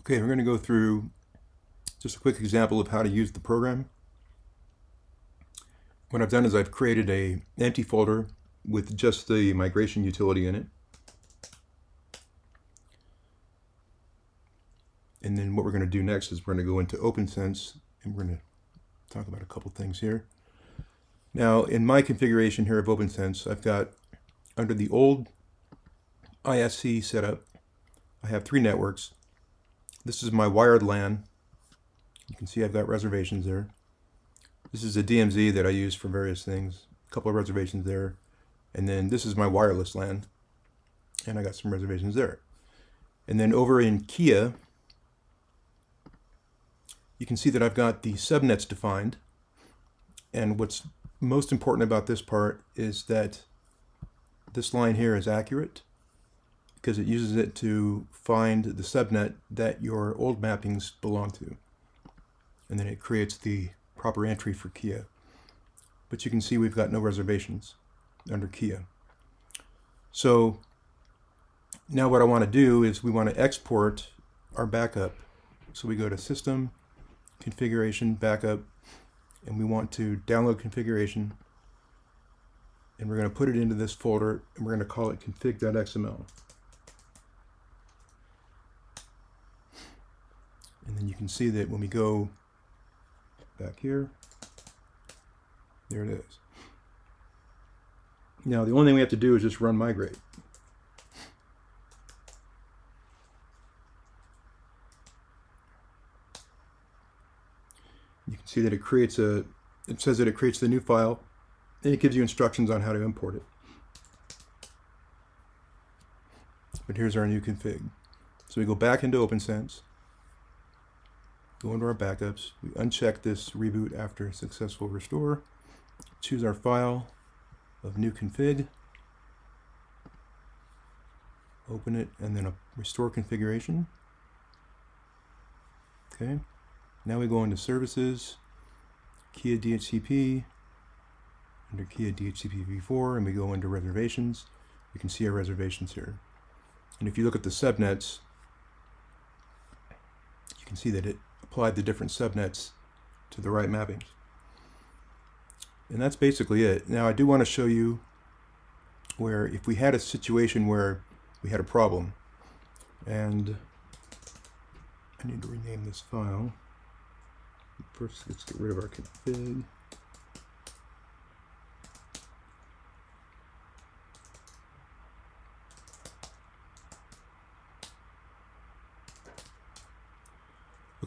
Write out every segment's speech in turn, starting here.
Okay, we're going to go through just a quick example of how to use the program. What I've done is I've created a empty folder with just the migration utility in it. And then what we're going to do next is we're going to go into OPNsense and we're going to talk about a couple things here. Now, in my configuration here of OPNsense, I've got under the old ISC setup, I have three networks. This is my wired LAN. You can see I've got reservations there. This is a DMZ that I use for various things. A couple of reservations there. And then this is my wireless LAN. And I got some reservations there. And then over in Kea, you can see that I've got the subnets defined. And what's most important about this part is that this line here is accurate because it uses it to find the subnet that your old mappings belong to. And then it creates the proper entry for Kea. But you can see we've got no reservations under Kea. So now what I want to do is we want to export our backup. So we go to System, Configuration, Backup, and we want to download configuration. And we're going to put it into this folder, and we're going to call it config.xml. And then you can see that when we go back here, there it is. Now the only thing we have to do is just run migrate. You can see that it creates a, it says that it creates the new file, and it gives you instructions on how to import it. But here's our new config. So we go back into OPNsense, go into our backups, we uncheck this reboot after successful restore, choose our file of new config, open it, and then a restore configuration. Okay, now we go into services, Kea DHCP, under Kea DHCP v4, and we go into reservations. You can see our reservations here. And if you look at the subnets, you can see that it applied the different subnets to the right mappings. And that's basically it. Now I do want to show you where if we had a situation where we had a problem and I need to rename this file. First, let's get rid of our config.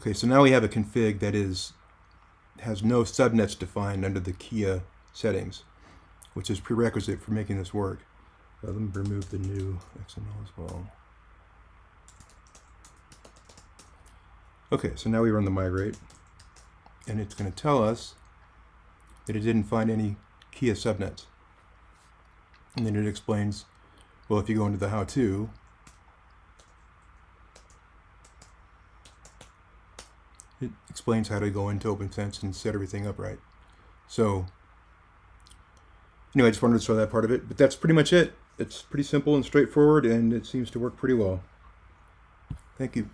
Okay, so now we have a config that is has no subnets defined under the Kea settings, which is prerequisite for making this work. Uh, let me remove the new XML as well. Okay, so now we run the migrate, and it's going to tell us that it didn't find any Kea subnets. And then it explains, well, if you go into the how-to, it explains how to go into OPNsense and set everything up right. So anyway, I just wanted to show that part of it, but that's pretty much it. It's pretty simple and straightforward, and it seems to work pretty well. Thank you.